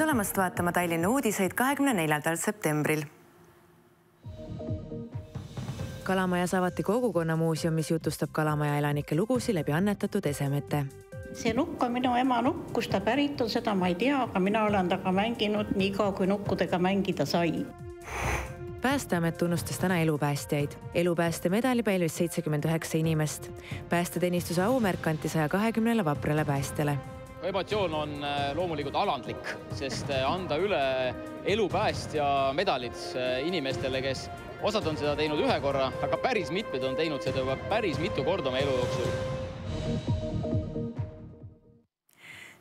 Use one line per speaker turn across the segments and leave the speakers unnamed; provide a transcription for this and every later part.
tere tulemast vaatama Tallinna uudiseid kahekümne neljandal septembril. kalamajas avati kogukonnamuuseum, mis jutustab Kalamaja elanike lugusid läbi annetatud esemete.
see nukk on minu ema nukk, kust ta pärit on, seda ma ei tea, aga mina olen temaga mänginud nii kaua, kui nukkudega mängida sai
päästeamet tunnustas täna elupäästjaid. elupääste medali pälvis seitsekümmend üheksa inimest. päästeteenistuse aumärk anti saja kahekümnele vaprale päästjale
emotsioon on äh, loomulikult alandlik, sest äh, anda üle elupäästja medalid äh, inimestele, kes osad on seda teinud ühe korra, aga päris mitmed on teinud seda juba päris mitu korda oma elu jooksul.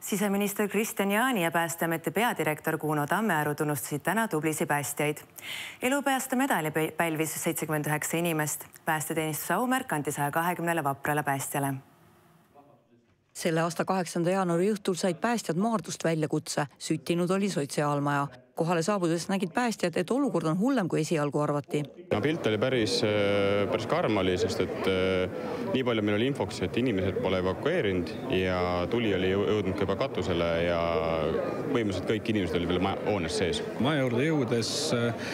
siseminister Kristian Jaani ja Päästeameti peadirektor Kuno Tammearu tunnustasid täna tublisi päästjaid. elupäästemedali pälvis seitsekümmend üheksa inimest. päästeteenistuse aumärk anti saja kahekümnele vaprale päästjale
selle aasta kaheksanda jaanuari õhtul said päästjad Maardust väljakutse, süttinud oli sotsiaalmaja. Kohale saabudes nägid päästjad, et olukord on hullem, kui esialgu arvati.
no pilt oli päris, äh, päris karm oli, sest et äh, nii palju meil oli infoks, et inimesed pole evakueerinud ja tuli oli jõudnud ka juba katusele ja põhimõtteliselt kõik inimesed olid veel maja, hoones sees.
maja juurde jõudes äh,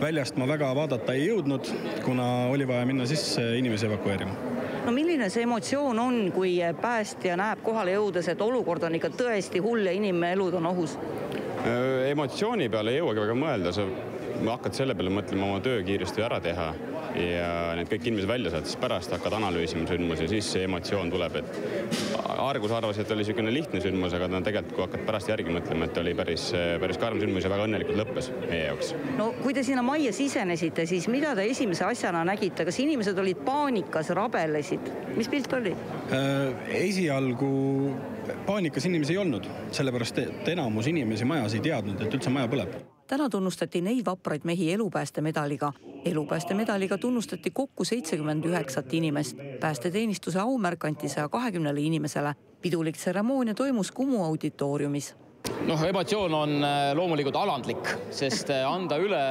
väljast ma väga vaadata ei jõudnud, kuna oli vaja minna sisse inimesi evakueerima
no milline see emotsioon on, kui päästja näeb kohale jõudes, et olukord on ikka tõesti hull ja inimelud on ohus?
Emotsiooni peale ei jõuagi väga mõelda, sa hakkad selle peale mõtlema oma töö kiiresti ära teha ja need kõik inimesed välja saad, siis pärast hakkad analüüsima sündmusi, siis see emotsioon tuleb, et alguses arvasin, et oli niisugune lihtne sündmus, aga no tegelikult, kui hakkad pärast järgi mõtlema, et oli päris, päris karm sündmus ja väga õnnelikult lõppes meie jaoks.
no kui te sinna majja sisenesite, siis mida te esimese asjana nägite, kas inimesed olid paanikas, rabelesid, mis pilt oli
äh,? esialgu paanikas inimesi ei olnud, sellepärast et enamus inimesi majas ei teadnud, et üldse maja põleb
täna tunnustati neid vapraid mehi elupäästemedaliga. elupäästemedaliga tunnustati kokku seitsekümmend üheksat inimest. päästeteenistuse aumärk anti saja kahekümnele inimesele. pidulik tseremoonia toimus Kumu auditooriumis
noh, emotsioon on äh, loomulikult alandlik, sest äh, anda üle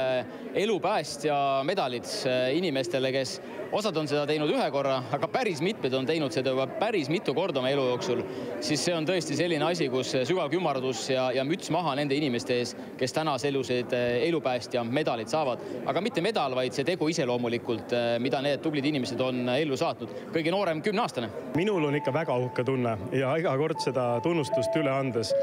elupäästja medalid äh, inimestele, kes osad on seda teinud ühe korra, aga päris mitmed on teinud seda juba päris mitu korda oma elu jooksul, siis see on tõesti selline asi, kus sügav kümardus ja, ja müts maha nende inimeste ees, kes täna selliseid elupäästja medaleid saavad. aga mitte medal, vaid see tegu ise loomulikult, mida need tublid inimesed on ellu saatnud. kõige noorem kümneaastane.
minul on ikka väga uhke tunne ja iga kord seda tunnustust üle andes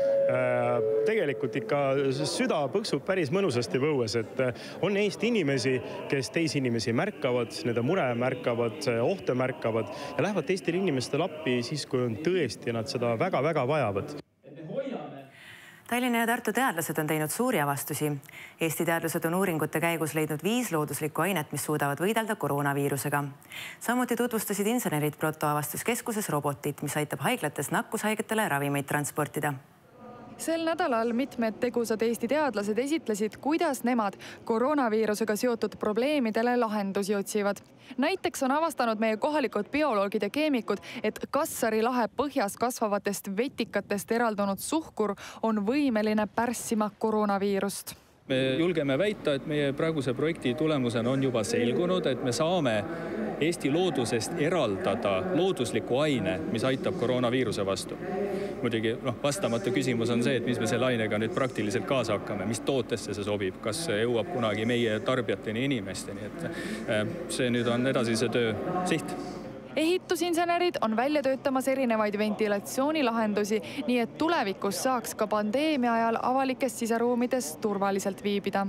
tegelikult ikka süda põksub päris mõnusasti põues, et eh, on Eesti inimesi, kes teisi inimesi märkavad, nende mure märkavad, ohte märkavad ja lähevad teistele inimestele appi siis, kui on tõesti nad seda väga-väga vajavad.
Tallinna ja Tartu teadlased on teinud suuri avastusi. Eesti teadlased on uuringute käigus leidnud viis looduslikku ainet, mis suudavad võidelda koroonaviirusega. samuti tutvustasid insenerid protoavastuskeskuses robotit, mis aitab haiglates nakkushaigetele ravimeid transportida
sel nädalal mitmed tegusad Eesti teadlased esitlesid, kuidas nemad koroonaviirusega seotud probleemidele lahendusi otsivad. näiteks on avastanud meie kohalikud bioloogid ja keemikud, et Kassari lahe põhjas kasvavatest vetikatest eraldunud suhkur on võimeline pärssima koroonaviirust
me julgeme väita, et meie praeguse projekti tulemusena on juba selgunud, et me saame Eesti loodusest eraldada loodusliku aine, mis aitab koroonaviiruse vastu. Muidugi noh, vastamata küsimus on see, et mis me selle ainega nüüd praktiliselt kaasa hakkame, mis tootesse see sobib, kas see jõuab kunagi meie tarbijateni, inimesteni, et äh, see nüüd on edasise töö siht
ehitusinsenerid on välja töötamas erinevaid ventilatsioonilahendusi, nii et tulevikus saaks ka pandeemia ajal avalikes siseruumides turvaliselt viibida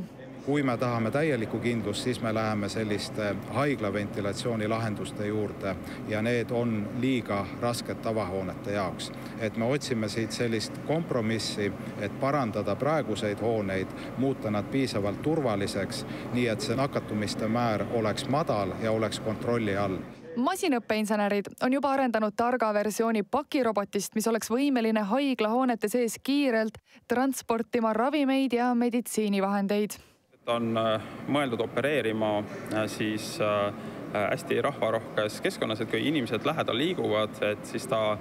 kui me tahame täielikku kindlust, siis me läheme selliste haiglaventilatsioonilahenduste juurde ja need on liiga rasked tavahoonete jaoks. et me otsime siit sellist kompromissi, et parandada praeguseid hooneid, muuta nad piisavalt turvaliseks, nii et see nakatumiste määr oleks madal ja oleks kontrolli all
masinõppeinsenerid on juba arendanud targa versiooni pakirobotist, mis oleks võimeline haiglahoonete sees kiirelt transportima ravimeid ja meditsiinivahendeid.
Ta on äh, mõeldud opereerima äh, siis äh, hästi rahvarohkes keskkonnas, et kui inimesed lähedal liiguvad, et siis ta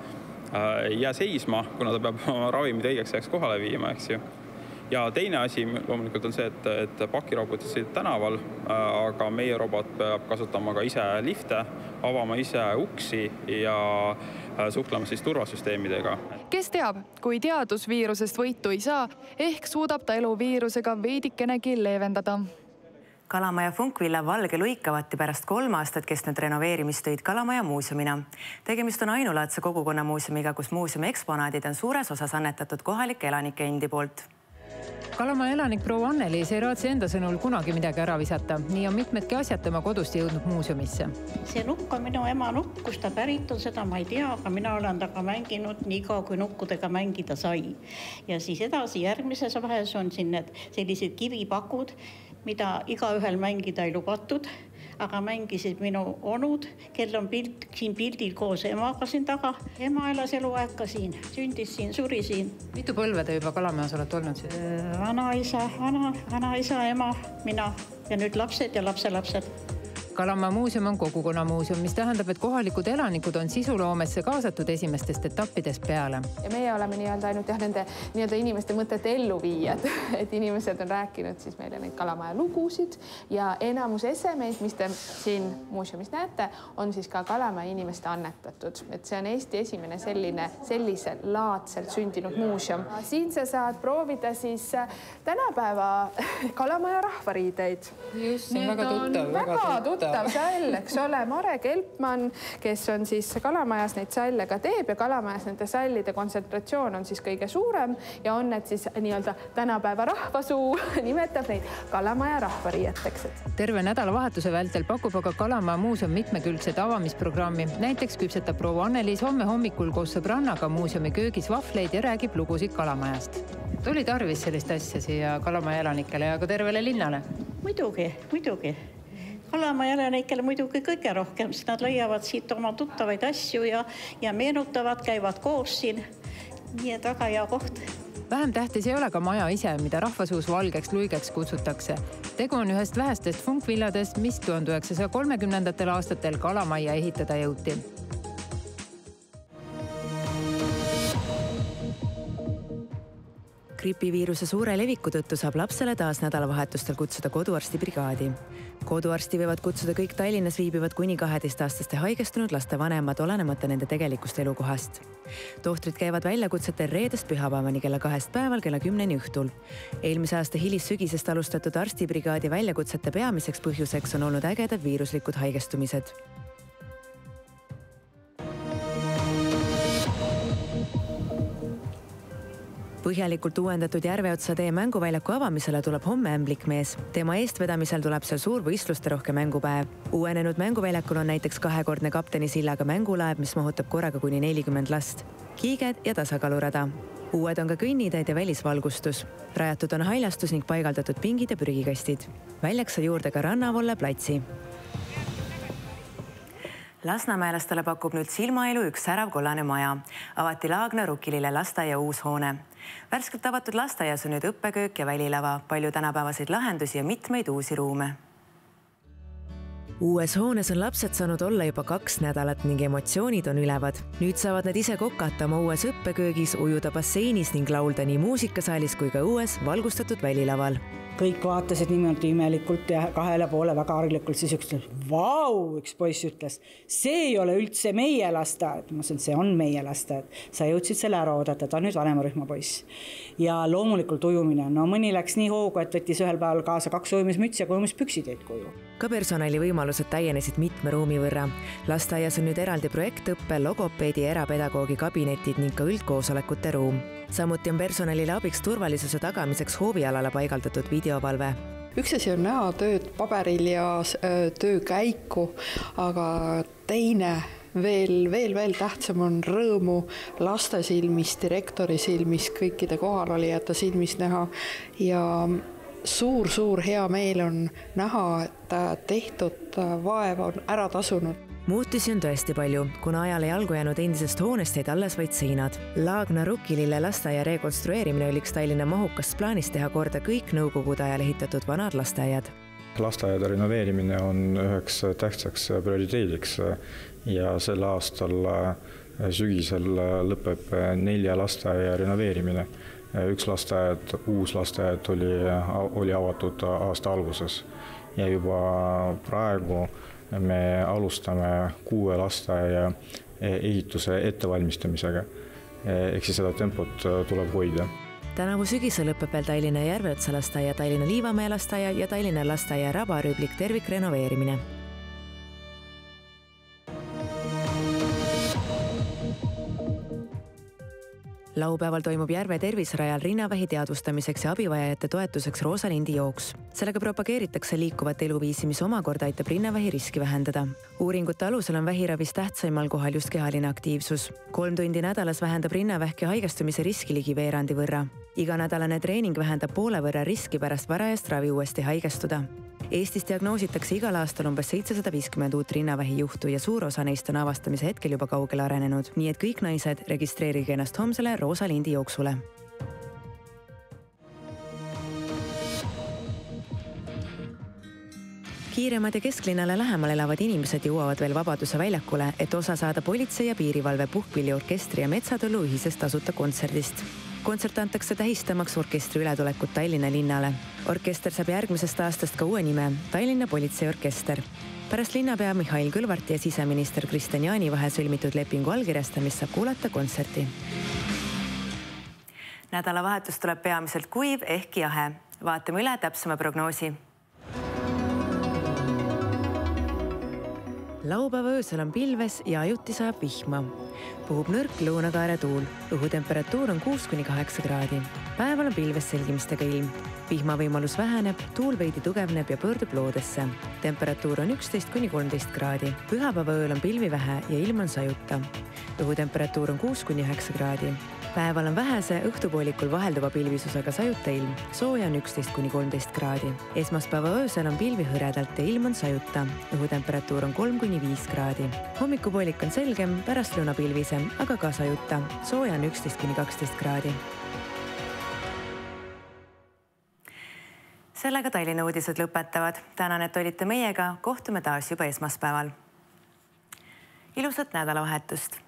ei jää seisma, kuna ta peab oma ravimid õigeks ajaks kohale viima, eks ju ja teine asi loomulikult on see, et, et pakirobotid sõidavad tänaval, aga meie robot peab kasutama ka ise lifte, avama ise uksi ja suhtlema siis turvasüsteemidega.
kes teab, kui teadus viirusest võitu ei saa, ehk suudab ta elu viirusega veidikenegi leevendada
kalamaja Funkvilla valge luikavati pärast kolm aastat kestnud renoveerimistöid Kalamaja muuseumina. tegemist on ainulaadse kogukonnamuuseumiga, kus muuseumi eksponaadid on suures osas annetatud kohalike elanike endi poolt
Kalamaja elanik proua Anneliis ei raatsi enda sõnul kunagi midagi ära visata, nii on mitmedki asjad tema kodust jõudnud muuseumisse.
see nukk on minu ema nukk, kust ta pärit on, seda ma ei tea, aga mina olen temaga mänginud nii kaua, kui nukkudega mängida sai. ja siis edasi järgmises vahes on siin need sellised kivipakud mida igaühel mängida ei lubatud, aga mängisid minu onud, kel on pilt siin pildil koos emaga siin taga. ema elas eluaeg ka siin, sündis siin, suri siin.
mitu põlve te juba Kalamajas olete olnud siin?
Äh, vanaisa, vana, vanaisa, ema, mina ja nüüd lapsed ja lapselapsed
Kalamaa muuseum on kogukonnamuuseum, mis tähendab, et kohalikud elanikud on sisuloomesse kaasatud esimestest etappidest peale.
ja meie oleme nii-öelda ainult jah, nende nii-öelda inimeste mõtete elluviijad et inimesed on rääkinud siis meile neid Kalamaja lugusid ja enamus esemeid, mis te siin muuseumis näete, on siis ka Kalamaja inimeste annetatud, et see on Eesti esimene selline, sellisel laadselt sündinud muuseum. siin sa saad proovida siis tänapäeva Kalamaja rahvariideid.
just, see on väga tuttav,
väga tuttav tuttav sall, eks ole, Mare Kelpmann, kes on siis Kalamajas neid salle ka teeb ja Kalamajas nende sallide kontsentratsioon on siis kõige suurem ja on need siis nii-öelda tänapäeva rahvasuu nimetab neid Kalamaja rahvariieteks.
terve nädalavahetuse vältel pakub aga Kalamaja muuseum mitmekülgset avamisprogrammi. näiteks küpsetab proua Anneliis homme hommikul koos sõbrannaga muuseumi köögis vahvleid ja räägib lugusid Kalamajast. oli tarvis sellist asja siia Kalamaja elanikele ja ka tervele linnale?
muidugi, muidugi Kalamaja elanikele muidugi kõige rohkem, sest nad leiavad siit oma tuttavaid asju ja, ja meenutavad, käivad koos siin. nii et väga hea koht
vähem tähtis ei ole ka maja ise, mida rahvasuus valgeks luigeks kutsutakse. tegu on ühest vähestest funkvilladest, mis tuhande üheksasaja kolmekümnendatel aastatel Kalamajja ehitada jõuti
gripiviiruse suure leviku tõttu saab lapsele taas nädalavahetustel kutsuda koduarstibrigaadi. koduarsti võivad kutsuda kõik Tallinnas viibivad kuni kaheteistaastaste haigestunud laste vanemad, olenemata nende tegelikust elukohast. tohtrid käivad väljakutsetel reedest pühapäevani kella kahest päeval kella kümneni õhtul. eelmise aasta hilissügisest alustatud arstibrigaadi väljakutsete peamiseks põhjuseks on olnud ägedad viiruslikud haigestumised põhjalikult uuendatud Järveotsa tee mänguväljaku avamisele tuleb homme ämblikmees. tema eestvedamisel tuleb seal suur võistlusterohke mängupäev. uuenenud mänguväljakul on näiteks kahekordne kaptenisillaga mängulaev, mis mahutab korraga kuni nelikümmend last, kiiged ja tasakaalurada uued on ka kõnniteed ja välisvalgustus. rajatud on haljastus ning paigaldatud pingid ja prügikastid. väljaks sai juurde ka Rannavolle platsi. Lasnamäelastele pakub nüüd silmaelu üks särav kollane maja. avati Laagna Rukkilille lasteaia uus hoone värskelt avatud lasteaias on nüüd õppeköök ja välilava, palju tänapäevaseid lahendusi ja mitmeid uusi ruume. Uues hoones on lapsed saanud olla juba kaks nädalat ning emotsioonid on ülevad. nüüd saavad nad ise kokata oma uues õppeköögis, ujuda basseinis ning laulda nii muusikasaalis kui ka uues valgustatud välilaval
kõik vaatasid niimoodi imelikult ja kahele poole väga harilikult, siis üks ütles, vau, üks poiss ütles, see ei ole üldse meie lasteaed. ma ütlesin, see on meie lasteaed, sa jõudsid selle ära oodata, ta on nüüd vanemarühma poiss. ja loomulikult ujumine, no mõni läks nii hoogu, et võttis ühel päeval kaasa kaks ujumismütsi ja ujumispüksid jäid koju.
ka personalivõimalused täienesid mitme ruumi võrra. lasteaias on nüüd eraldi projektõppe, logopeedi erapedagoogi kabinetid ning ka üldkoosolekute ruum samuti on personalile abiks turvalisuse tagamiseks hoovialale paigaldatud videovalve.
Üks asi on näha tööd paberil ja äh, töö käiku, aga teine veel, veel, veel tähtsam on rõõmu laste silmis, direktori silmis, kõikide kohalolijate silmis näha. Ja suur-suur hea meel on näha, et tehtud vaev on ära tasunud
muutusi on tõesti palju, kuna ajale jalgu jäänud endisest hoonest jäid alles vaid seinad. Laagna Rukkilille lasteaia rekonstrueerimine oli üks Tallinna mahukast plaanist teha korda kõik nõukogude ajal ehitatud vanad lasteaiad.
lasteaedade renoveerimine on üheks tähtsaks prioriteediks ja sel aastal sügisel lõpeb nelja lasteaia renoveerimine. üks lasteaed, uus lasteaed oli, oli avatud aasta alguses ja juba praegu me alustame kuue lasteaia ehituse ettevalmistamisega. ehk siis seda tempot tuleb hoida
tänavu sügisel lõpeb veel Tallinna Järveotsa lasteaia, Tallinna Liivamäe lasteaia ja Tallinna lasteaia rabarüüblik tervikrenoveerimine laupäeval toimub Järve terviserajal rinnavähi teadvustamiseks ja abivajajate toetuseks Roosalindi jooks. sellega propageeritakse liikuvat eluviisi, mis omakorda aitab rinnavähi riski vähendada. uuringute alusel on vähiravis tähtsaimal kohal just kehaline aktiivsus. kolm tundi nädalas vähendab rinnavähki haigestumise riski ligi veerandi võrra. iganädalane treening vähendab poole võrra riski pärast varajast ravi uuesti haigestuda Eestis diagnoositakse igal aastal umbes seitsesada viiskümmend uut rinnavähi juhtu ja suur osa neist on avastamise hetkel juba kaugele arenenud, nii et kõik naised, registreerige ennast homsele Roosa lindi jooksule. Kiiremad ja kesklinnale lähemal elavad inimesed jõuavad veel Vabaduse väljakule, et osa saada politsei ja piirivalve puhkpilliorkestri ja Metsatõllu ühisest tasuta kontserdist kontsert antakse tähistamaks orkestri ületulekut Tallinna linnale. orkester saab järgmisest aastast ka uue nime, Tallinna Politseiorkester. pärast linnapea Mihhail Kõlvarti ja siseminister Kristian Jaani vahel sõlmitud lepingu allkirjastamist saab kuulata kontserti. nädalavahetus tuleb peamiselt kuiv ehk jahe. vaatame üle täpsema prognoosi laupäeva öösel on pilves ja ajuti sajab vihma. puhub nõrk lõunakaare tuul, õhutemperatuur on kuus kuni kaheksa kraadi. päeval on pilves selgimistega ilm. vihmavõimalus väheneb, tuul veidi tugevneb ja pöördub loodesse. temperatuur on üksteist kuni kolmteist kraadi. pühapäeva ööl on pilvi vähe ja ilm on sajuta. õhutemperatuur on kuus kuni üheksa kraadi päeval on vähese õhtupoolikul vahelduva pilvisusega sajuta ilm, sooja on üksteist kuni kolmteist kraadi. esmaspäeva öösel on pilvi hõredalt ja ilm on sajuta, õhutemperatuur on kolm kuni viis kraadi. hommikupoolik on selgem, pärastlõuna pilvisem, aga ka sajuta, sooja on üksteist kuni kaksteist kraadi. sellega Tallinna uudised lõpetavad. tänan, et olite meiega, kohtume taas juba esmaspäeval. ilusat nädalavahetust